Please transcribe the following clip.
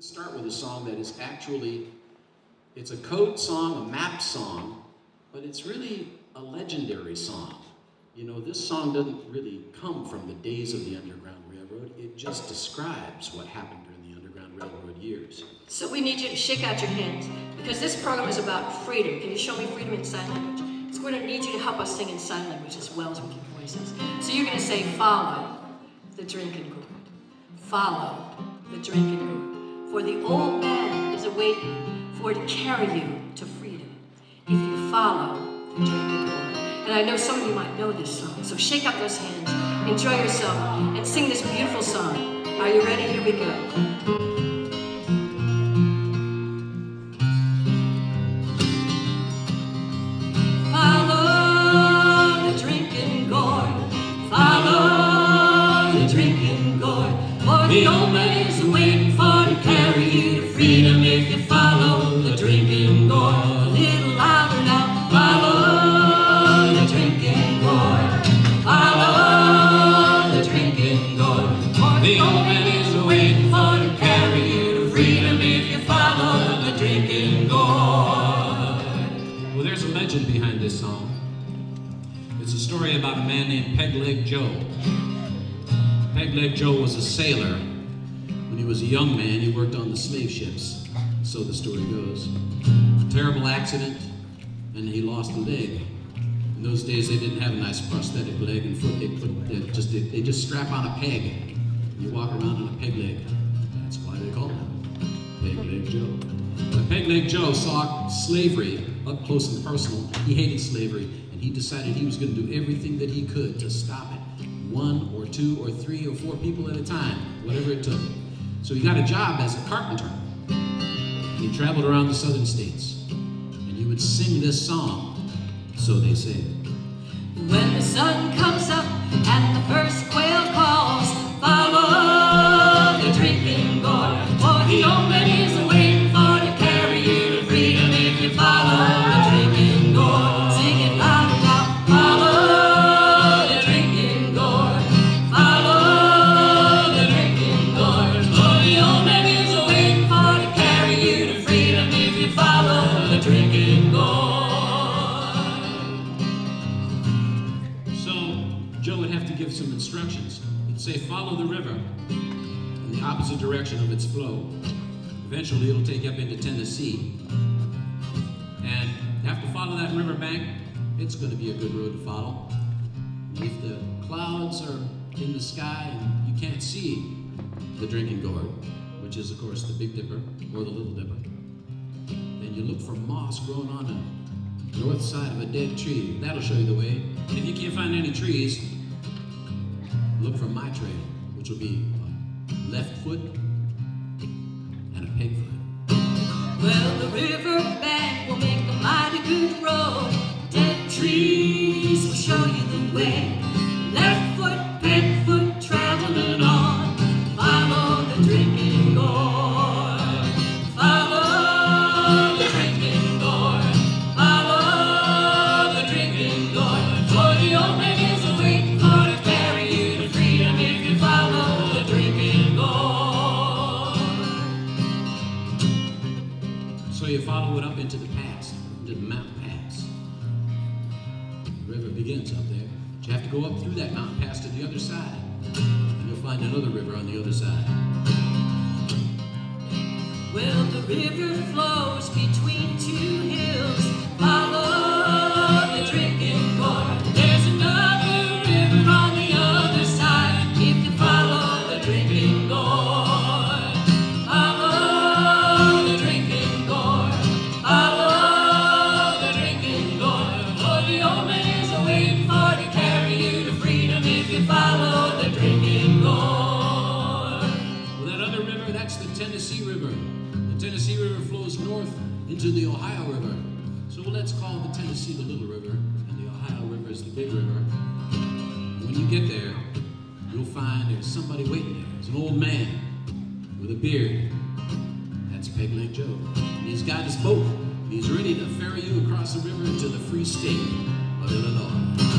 to start with a song that is actually, it's a code song, a map song, but it's really a legendary song. You know, this song doesn't really come from the days of the Underground Railroad. It just describes what happened during the Underground Railroad years. So we need you to shake out your hands because this program is about freedom. Can you show me freedom in sign language? It's going to need you to help us sing in sign language as well as with your voices. So you're going to say, follow the drinking gourd. Follow the drinking gourd. For the old man is awaiting for to carry you to freedom if you follow the drinking gourd. And I know some of you might know this song. So shake out those hands, enjoy yourself, and sing this beautiful song. Are you ready? Here we go. Follow the drinking gourd. This song. It's a story about a man named Pegleg Joe. Pegleg Joe was a sailor. When he was a young man, he worked on the slave ships. So the story goes. A terrible accident, and he lost a leg. In those days, they didn't have a nice prosthetic leg and foot. They put they just they, they just strap on a peg. You walk around on a peg leg. That's why they call him Peg Leg Joe. Peg Leg Joe saw slavery up close and personal. He hated slavery, and he decided he was going to do everything that he could to stop it. One or two or three or four people at a time, whatever it took. So he got a job as a carpenter. He traveled around the southern states. And he would sing this song, so they say. When the sun comes up and the first say, follow the river in the opposite direction of its flow. Eventually, it'll take you up into Tennessee. And you have to follow that river bank. It's going to be a good road to follow. If the clouds are in the sky and you can't see the drinking gourd, which is, of course, the Big Dipper or the Little Dipper, then you look for moss growing on the north side of a dead tree. That'll show you the way. And if you can't find any trees, look for my trail, which will be left foot and a peg foot. Well, the river bank will make a mighty good road. Dead trees will show you the way. The pass, into the mountain pass. The river begins up there. But you have to go up through that mountain pass to the other side. And you'll find another river on the other side. Well, the river flows between two hills. River flows north into the Ohio River. So let's call the Tennessee the Little River, and the Ohio River is the Big River. When you get there, you'll find there's somebody waiting there. It's an old man with a beard. That's Peg Leg Joe. And he's got his boat. He's ready to ferry you across the river into the free state of Illinois.